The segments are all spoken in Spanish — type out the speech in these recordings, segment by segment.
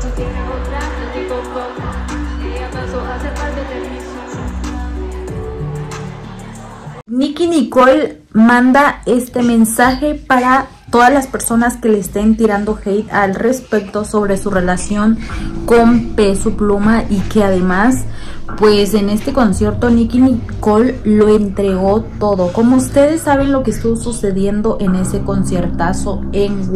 tú tienes otra, digo cómo. Ella pasó a ser parte de mi Nicky Nicole manda este mensaje para todas las personas que le estén tirando hate al respecto sobre su relación con Peso Pluma y que además pues en este concierto Nicky Nicole lo entregó todo. Como ustedes saben lo que estuvo sucediendo en ese conciertazo en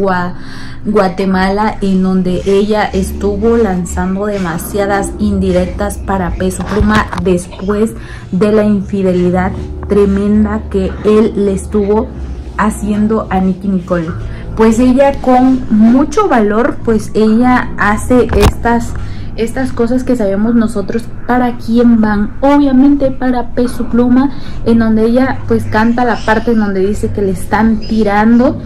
Guatemala en donde ella estuvo lanzando demasiadas indirectas para Peso Pluma después de la infidelidad tremenda que él le estuvo haciendo a Nicky Nicole. Pues ella con mucho valor, pues ella hace estas estas cosas que sabemos nosotros para quién van obviamente para Peso Pluma en donde ella pues canta la parte en donde dice que le están tirando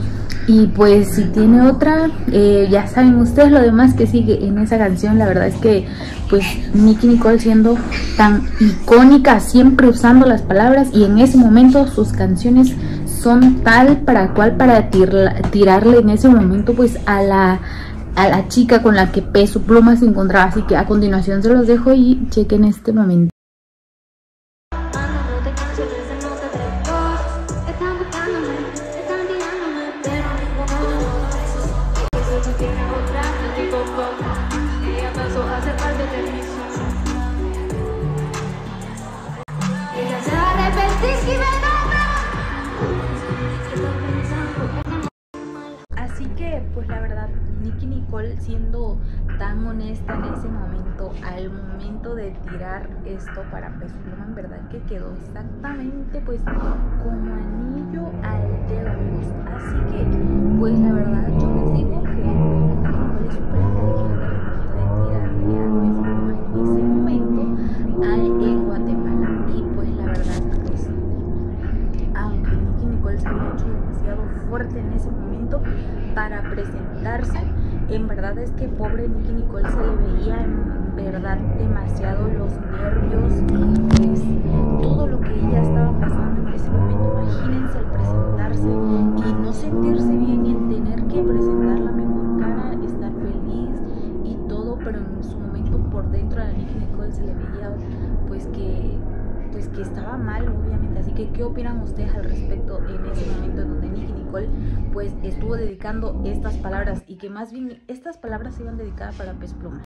y pues si tiene otra eh, ya saben ustedes lo demás que sigue en esa canción la verdad es que pues Nicky Nicole siendo tan icónica siempre usando las palabras y en ese momento sus canciones son tal para cual para tirarle en ese momento pues a la a la chica con la que Peso Pluma se encontraba. Así que a continuación se los dejo y chequen este momento. Pues la verdad, Nicky Nicole siendo tan honesta en ese momento, al momento de tirar esto para Peso en verdad que quedó exactamente pues como anillo fuerte en ese momento para presentarse, en verdad es que pobre Nicky Nicole se le veía en verdad demasiado los nervios y pues todo lo que ella estaba pasando en ese momento. Imagínense al presentarse y no sentirse bien y en tener que presentar la mejor cara, estar feliz y todo, pero en su momento por dentro a Nicky Nicole se le veía pues que pues que estaba mal obviamente. Así que qué opinan ustedes al respecto en ese momento en donde Nicky Nicole pues estuvo dedicando estas palabras y que más bien estas palabras se iban dedicadas para Pez Pluma